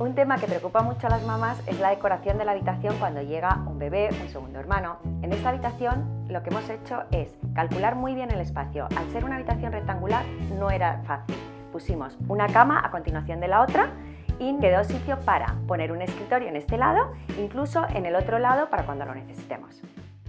Un tema que preocupa mucho a las mamás es la decoración de la habitación cuando llega un bebé, un segundo hermano. En esta habitación lo que hemos hecho es calcular muy bien el espacio. Al ser una habitación rectangular no era fácil. Pusimos una cama a continuación de la otra y quedó sitio para poner un escritorio en este lado, incluso en el otro lado para cuando lo necesitemos.